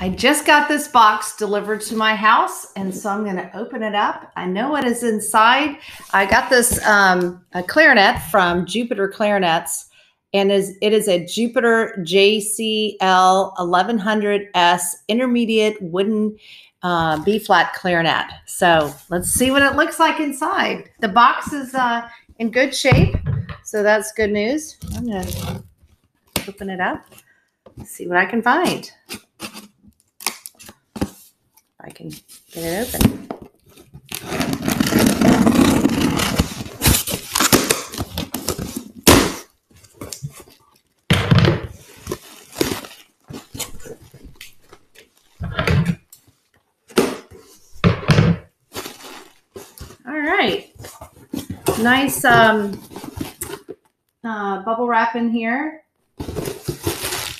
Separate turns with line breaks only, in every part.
I just got this box delivered to my house, and so I'm going to open it up. I know what is inside. I got this um, a clarinet from Jupiter Clarinets, and is it is a Jupiter JCL 1100S intermediate wooden uh, B flat clarinet. So let's see what it looks like inside. The box is uh, in good shape, so that's good news. I'm going to open it up, see what I can find. I can get it open. All right. Nice um, uh, bubble wrap in here.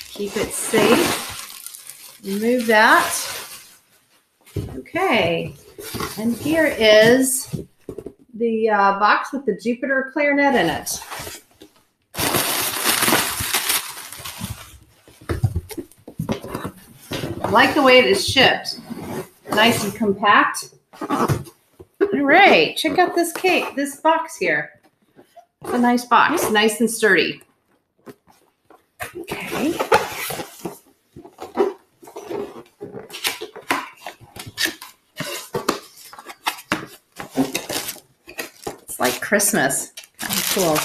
Keep it safe. Remove that. Okay, and here is the uh, box with the Jupiter clarinet in it. I like the way it is shipped. Nice and compact. All right, check out this cake, this box here. It's a nice box, nice and sturdy. Okay. It's like Christmas. Kind of cool.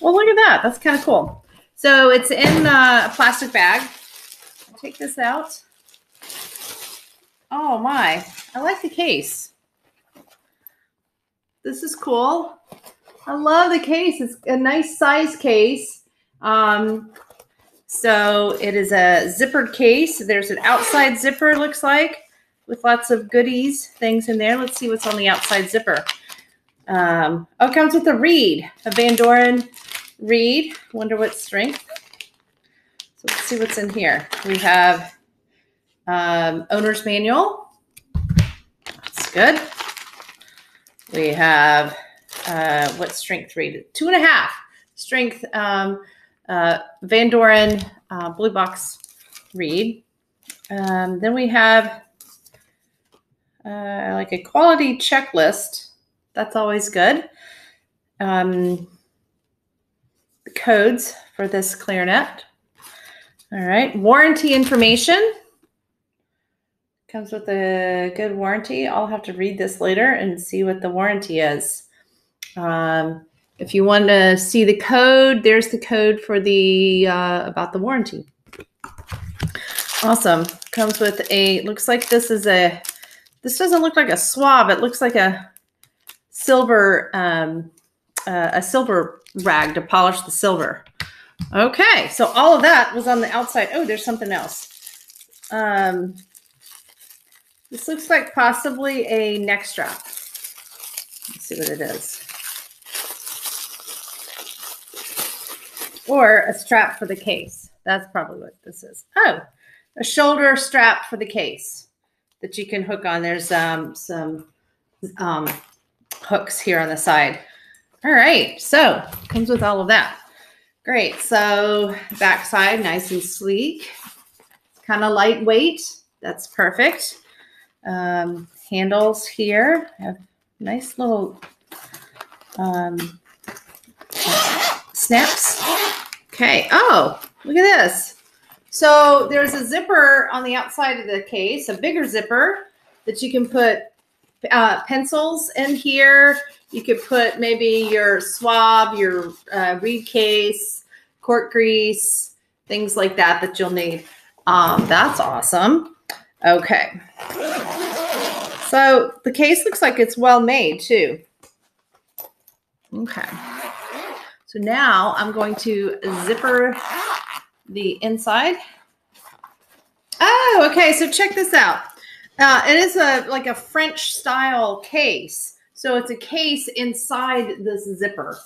Well, look at that. That's kind of cool. So it's in a plastic bag. I'll take this out. Oh my, I like the case. This is cool. I love the case. It's a nice size case. Um, so it is a zippered case. There's an outside zipper, looks like with lots of goodies, things in there. Let's see what's on the outside zipper. Um, oh, it comes with a reed, a Vandoren reed. Wonder what strength. So let's see what's in here. We have um, owner's manual. That's good. We have uh, what strength reed? Two and a half strength um, uh, Vandoren uh, blue box reed. Um, then we have uh, like a quality checklist. That's always good. Um, the codes for this clarinet. All right, warranty information comes with a good warranty. I'll have to read this later and see what the warranty is. Um, if you want to see the code, there's the code for the uh, about the warranty. Awesome. Comes with a looks like this is a this doesn't look like a swab. It looks like a silver, um, uh, a silver rag to polish the silver. Okay, so all of that was on the outside. Oh, there's something else. Um, this looks like possibly a neck strap. Let's see what it is. Or a strap for the case. That's probably what this is. Oh, a shoulder strap for the case that you can hook on. There's um, some um, hooks here on the side. All right, so comes with all of that. Great. So backside, nice and sleek. Kind of lightweight. That's perfect. Um, handles here have nice little um, snaps. Okay. Oh, look at this. So there's a zipper on the outside of the case, a bigger zipper that you can put uh, pencils in here. You could put maybe your swab, your uh, reed case, cork grease, things like that that you'll need. Um, that's awesome. Okay. So the case looks like it's well made too. Okay. So now I'm going to zipper the inside. Oh, okay. So check this out. Uh, it is a like a French style case. So it's a case inside this zipper.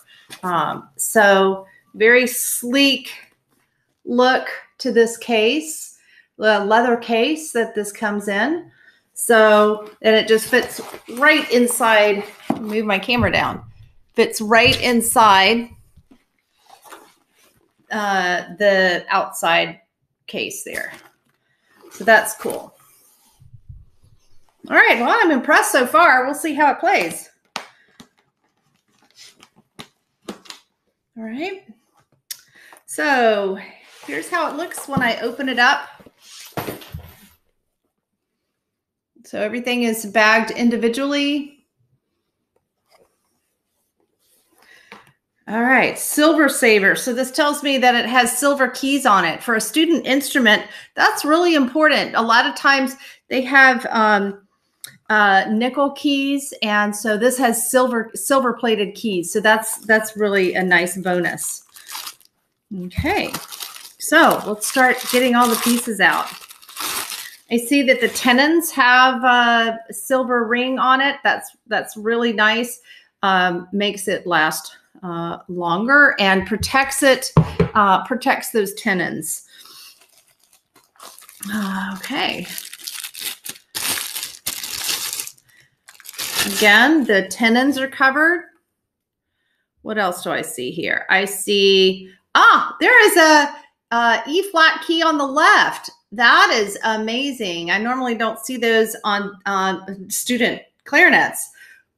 Um, so very sleek look to this case, the leather case that this comes in. So, and it just fits right inside. Move my camera down. Fits right inside uh, the outside case there. So that's cool. All right, well, I'm impressed so far. We'll see how it plays. All right. So here's how it looks when I open it up. So everything is bagged individually. All right, Silver Saver. So this tells me that it has silver keys on it. For a student instrument, that's really important. A lot of times they have um, uh, nickel keys, and so this has silver silver plated keys. So that's that's really a nice bonus. Okay, so let's start getting all the pieces out. I see that the tenons have a silver ring on it. That's that's really nice. Um, makes it last uh, longer and protects it, uh, protects those tenons. Okay. Again, the tenons are covered. What else do I see here? I see, ah, there is a, a E flat key on the left. That is amazing. I normally don't see those on, on student clarinets.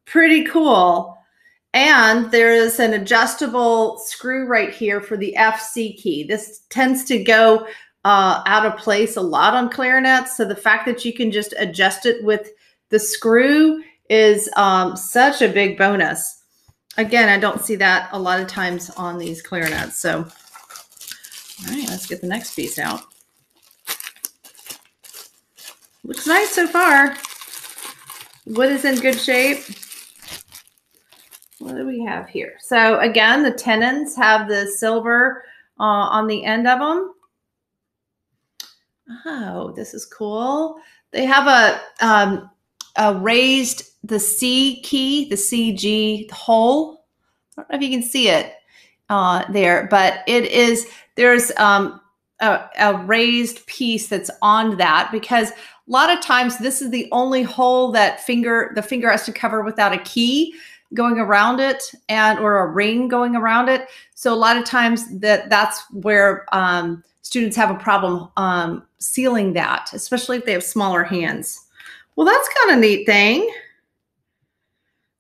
Pretty cool. And there is an adjustable screw right here for the FC key. This tends to go uh, out of place a lot on clarinets. So the fact that you can just adjust it with the screw is um, such a big bonus. Again, I don't see that a lot of times on these clarinets. So, all right, let's get the next piece out. Looks nice so far. Wood is in good shape. What do we have here? So again, the tenons have the silver uh, on the end of them. Oh, this is cool. They have a, um, a raised, the C key, the CG hole. I don't know if you can see it uh, there, but it is, there's um, a, a raised piece that's on that because a lot of times this is the only hole that finger the finger has to cover without a key going around it and or a ring going around it. So a lot of times that that's where um, students have a problem um, sealing that especially if they have smaller hands. Well that's kind of neat thing.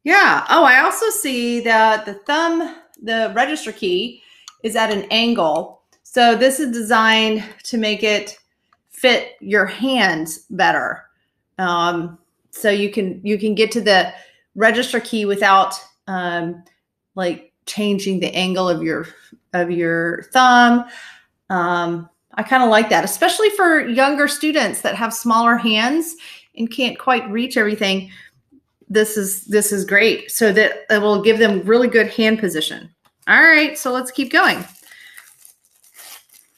Yeah. Oh i also see that the thumb the register key is at an angle. So this is designed to make it fit your hands better. Um, so you can you can get to the register key without um, like changing the angle of your of your thumb. Um, I kind of like that, especially for younger students that have smaller hands and can't quite reach everything. This is this is great, so that it will give them really good hand position. All right, so let's keep going.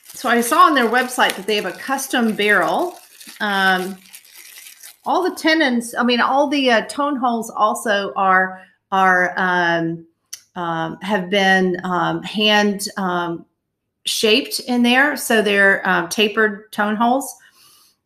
So I saw on their website that they have a custom barrel. Um, all the tenons, I mean, all the uh, tone holes also are are um, um, have been um, hand um, shaped in there, so they're um, tapered tone holes.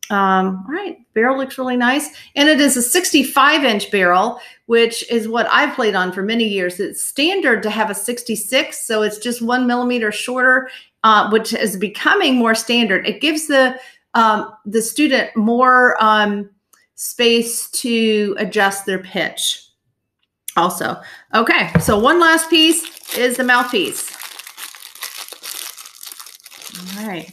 Um, all right, barrel looks really nice, and it is a 65 inch barrel, which is what I've played on for many years. It's standard to have a 66, so it's just one millimeter shorter, uh, which is becoming more standard. It gives the the student more um, space to adjust their pitch. Also, okay. So one last piece is the mouthpiece. All right,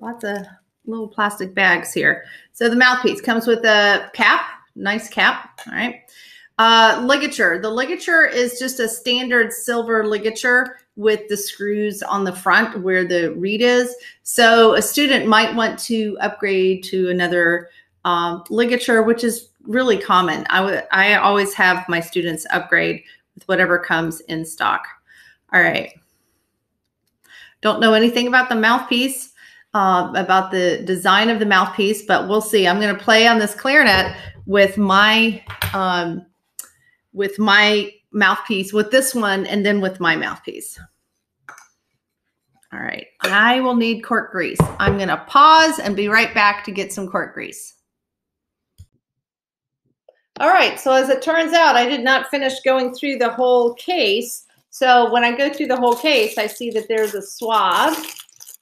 lots of little plastic bags here. So the mouthpiece comes with a cap, nice cap. All right. Uh, ligature. The ligature is just a standard silver ligature with the screws on the front where the reed is. So a student might want to upgrade to another um, ligature, which is really common. I would I always have my students upgrade with whatever comes in stock. All right. Don't know anything about the mouthpiece, uh, about the design of the mouthpiece, but we'll see. I'm going to play on this clarinet with my um, with my mouthpiece, with this one, and then with my mouthpiece. All right, I will need cork grease. I'm going to pause and be right back to get some cork grease. All right, so as it turns out, I did not finish going through the whole case. So when I go through the whole case, I see that there's a swab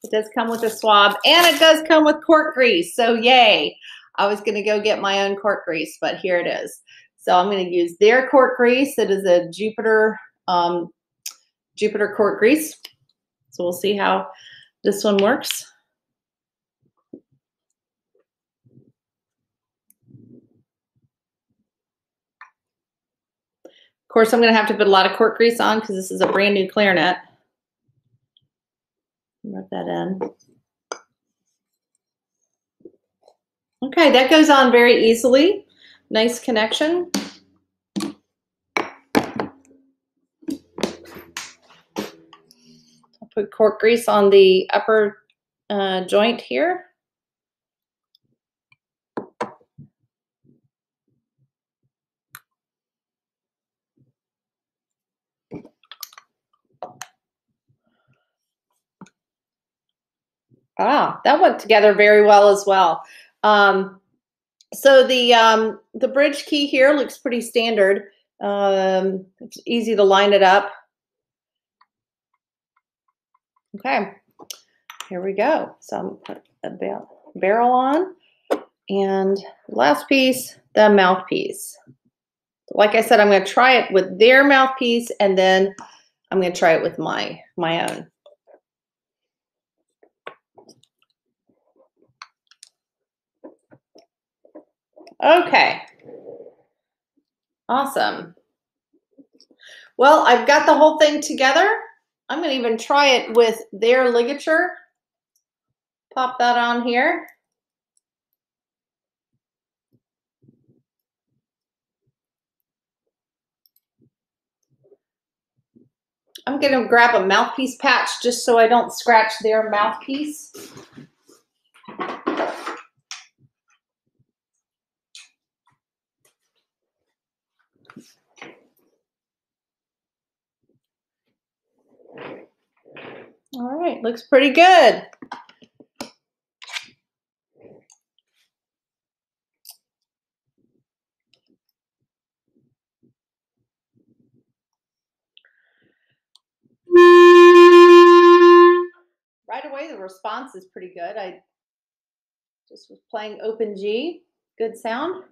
It does come with a swab and it does come with cork grease. So yay. I was going to go get my own cork grease, but here it is. So I'm going to use their cork grease. It is a Jupiter um, Jupiter cork grease. So we'll see how this one works. Of course, I'm going to have to put a lot of cork grease on because this is a brand new clarinet. Rub that in. Okay, that goes on very easily. Nice connection. I'll put cork grease on the upper uh, joint here. Ah, that went together very well as well. Um, so the um, the bridge key here looks pretty standard. Um, it's easy to line it up. Okay, here we go. So I'm put a barrel on, and last piece, the mouthpiece. Like I said, I'm going to try it with their mouthpiece, and then I'm going to try it with my my own. Okay. Awesome. Well, I've got the whole thing together. I'm going to even try it with their ligature. Pop that on here. I'm going to grab a mouthpiece patch just so I don't scratch their mouthpiece. All right, looks pretty good. Right away, the response is pretty good. I just was playing open G, good sound.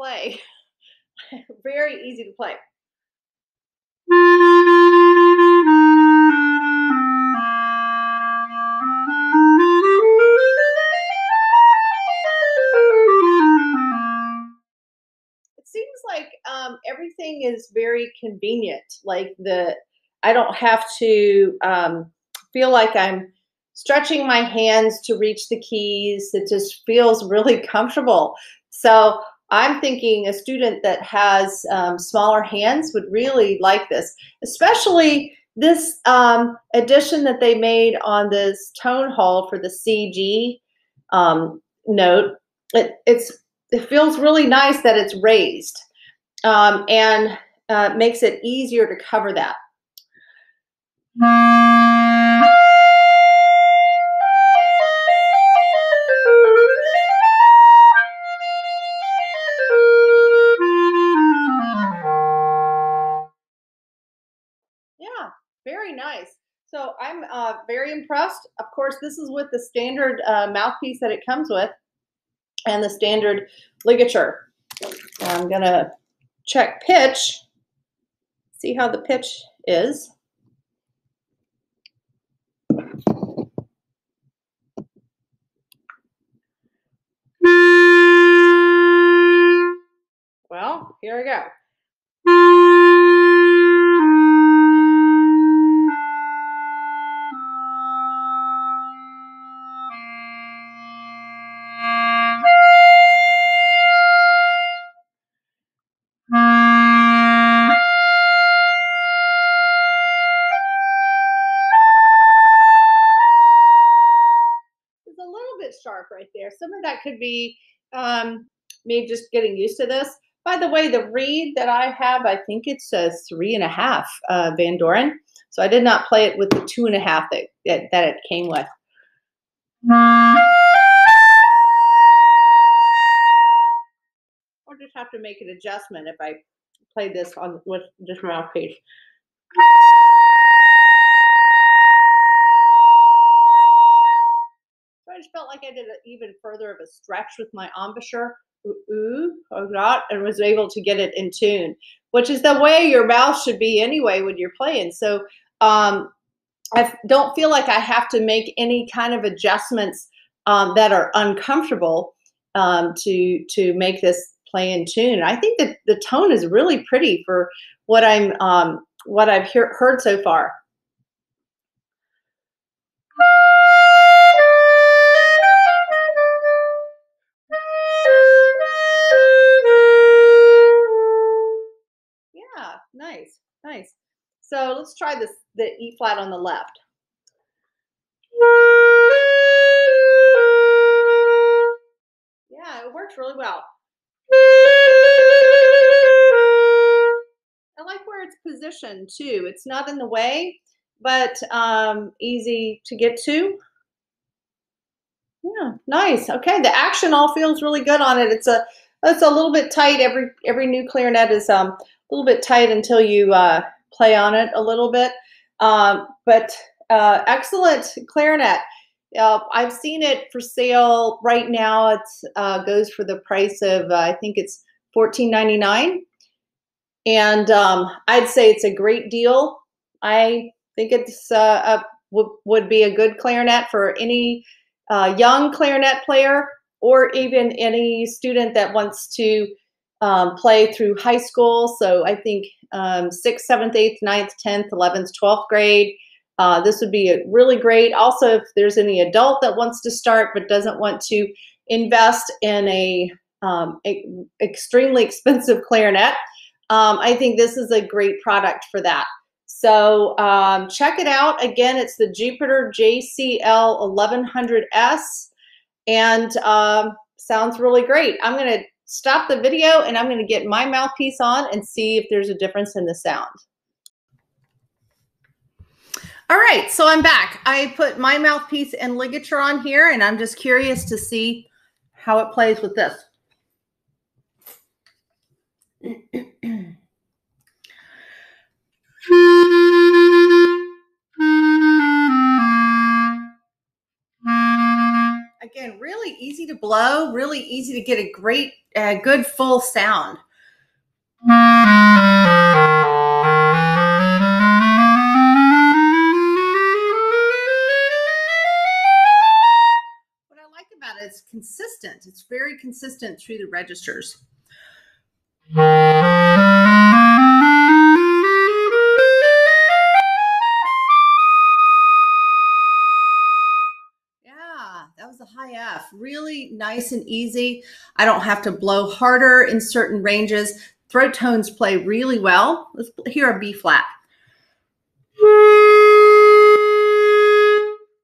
Play. Very easy to play. It seems like um, everything is very convenient. Like the, I don't have to um, feel like I'm stretching my hands to reach the keys. It just feels really comfortable. So I'm thinking a student that has um, smaller hands would really like this, especially this um, addition that they made on this tone hole for the CG um, note. It, it's it feels really nice that it's raised um, and uh, makes it easier to cover that. Uh, very impressed. Of course, this is with the standard uh, mouthpiece that it comes with and the standard ligature. I'm going to check pitch, see how the pitch is. Well, here we go. Could be um, me just getting used to this. By the way, the reed that I have, I think it's a three and a half uh, Vandoren. So I did not play it with the two and a half that, that, that it came with. Or just have to make an adjustment if I play this on with just my mouthpiece. Just felt like I did an even further of a stretch with my embouchure, ooh, or not, and was able to get it in tune, which is the way your mouth should be anyway when you're playing. So um, I don't feel like I have to make any kind of adjustments um, that are uncomfortable um, to to make this play in tune. I think that the tone is really pretty for what I'm um, what I've hear, heard so far. Nice, nice. So let's try this the E flat on the left. Yeah, it works really well. I like where it's positioned too. It's not in the way, but um, easy to get to. Yeah, nice. Okay, the action all feels really good on it. It's a it's a little bit tight. Every every new clarinet is um, little bit tight until you uh, play on it a little bit. Um, but uh, excellent clarinet. Uh, I've seen it for sale right now. It uh, goes for the price of uh, I think it's fourteen ninety nine, and um, I'd say it's a great deal. I think it's uh, would be a good clarinet for any young clarinet player or even any student that wants to um, play through high school. So I think um, sixth, seventh, eighth, ninth, tenth, eleventh, twelfth grade. Uh, this would be a really great. Also, if there's any adult that wants to start but doesn't want to invest in a, um, a extremely expensive clarinet, um, I think this is a great product for that. So um, check it out. Again, it's the Jupiter JCL 1100S and um, sounds really great. I'm going to stop the video and I'm going to get my mouthpiece on and see if there's a difference in the sound. All right, so I'm back. I put my mouthpiece and ligature on here, and I'm just curious to see how it plays with this. Again, really easy to blow, really easy to get a great, uh, good full sound. What I like about it's consistent. It's very consistent through the registers. That was a high F. Really nice and easy. I don't have to blow harder in certain ranges. Throat tones play really well. Let's hear a B flat.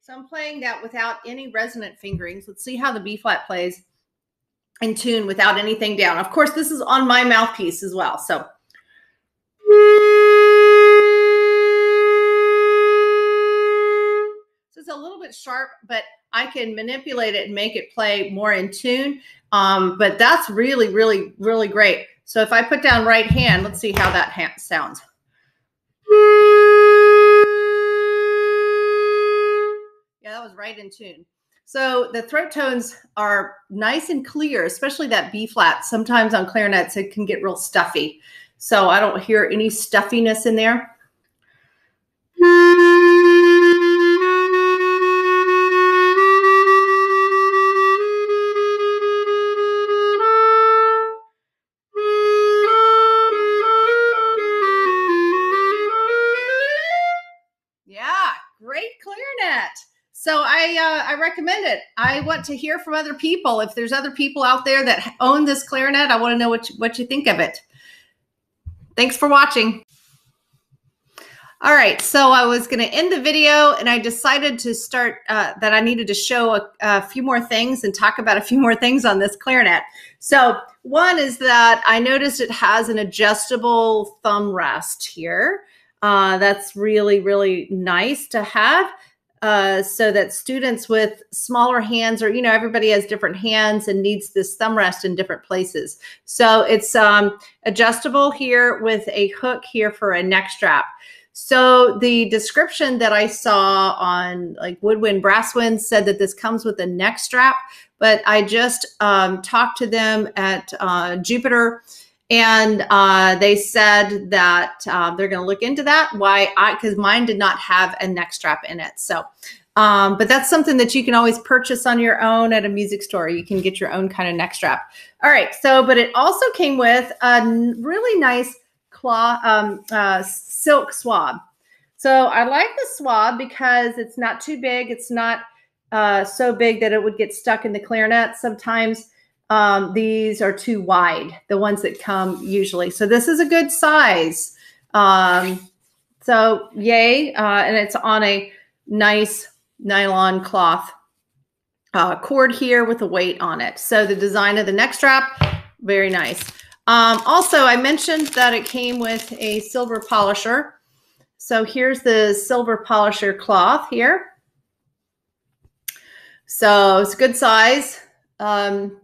So I'm playing that without any resonant fingerings. Let's see how the B flat plays in tune without anything down. Of course, this is on my mouthpiece as well. So it's a little bit sharp, but I can manipulate it and make it play more in tune. Um, but that's really, really, really great. So if I put down right hand, let's see how that sounds. Yeah, that was right in tune. So the throat tones are nice and clear, especially that B flat. Sometimes on clarinets, it can get real stuffy. So I don't hear any stuffiness in there. Great clarinet. So I uh, I recommend it. I want to hear from other people. If there's other people out there that own this clarinet, I want to know what you, what you think of it. Thanks for watching. All right, so I was going to end the video and I decided to start uh, that I needed to show a, a, few more things and talk about a few more things on this clarinet. So one is that I noticed it has an adjustable thumb rest here. Uh, that's really, really nice to have. uh, so that students with smaller hands or you know everybody has different hands and needs this thumb rest in different places so it's um, adjustable here with a hook here for a neck strap so the description that i saw on like woodwind brasswind said that this comes with a neck strap but i just um, talked to them at uh, jupiter and uh, they said that uh, they're going to look into that. Why? Because mine did not have a neck strap in it. So, um, but that's something that you can always purchase on your own at a music store. You can get your own kind of neck strap. All right. So, but it also came with a really nice cloth um, uh, silk swab. So I like the swab because it's not too big. It's not uh, so big that it would get stuck in the clarinet. Sometimes um, these are too wide, the ones that come usually. So this is a good size. Um, so yay. Uh, and it's on a nice nylon cloth uh, cord here with a weight on it. So the design of the neck strap, very nice. Um, also, I mentioned that it came with a silver polisher. So here's the silver polisher cloth here. So it's a good size. Um,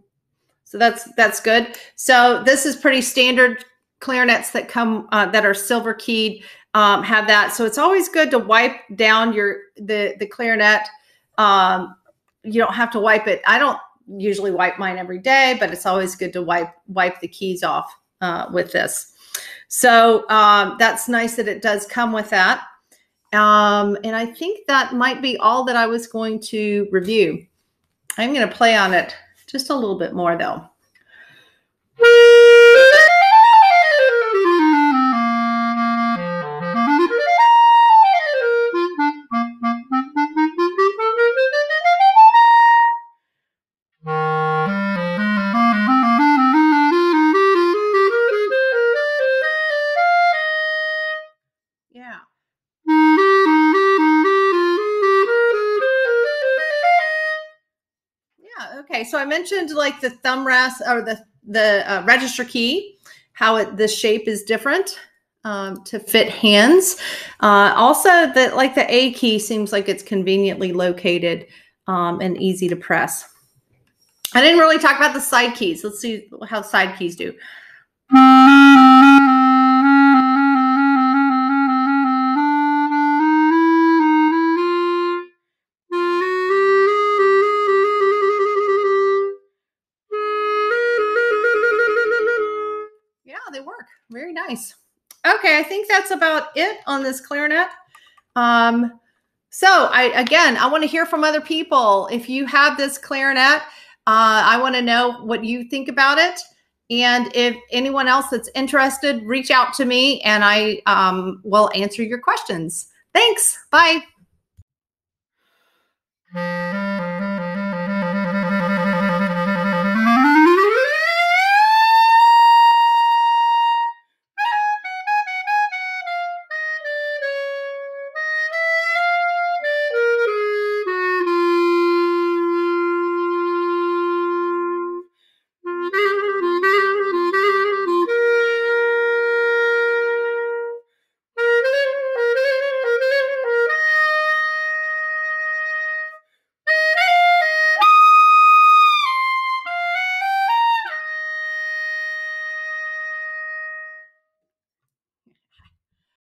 so that's that's good. So this is pretty standard clarinets that come uh, that are silver keyed um, have that. So it's always good to wipe down your the the clarinet. Um, you don't have to wipe it. I don't usually wipe mine every day, but it's always good to wipe wipe the keys off uh, with this. So um, that's nice that it does come with that. Um, and I think that might be all that I was going to review. I'm going to play on it just a little bit more though. So I mentioned like the thumb rest or the the uh, register key, how it the shape is different um, to fit hands. Uh, also, that like the A key seems like it's conveniently located um, and easy to press. I didn't really talk about the side keys. Let's see how side keys do. Nice. Okay, I think that's about it on this clarinet. Um, so I again, I want to hear from other people. If you have this clarinet, uh, I want to know what you think about it. And if anyone else that's interested, reach out to me and I um, will answer your questions. Thanks. Bye.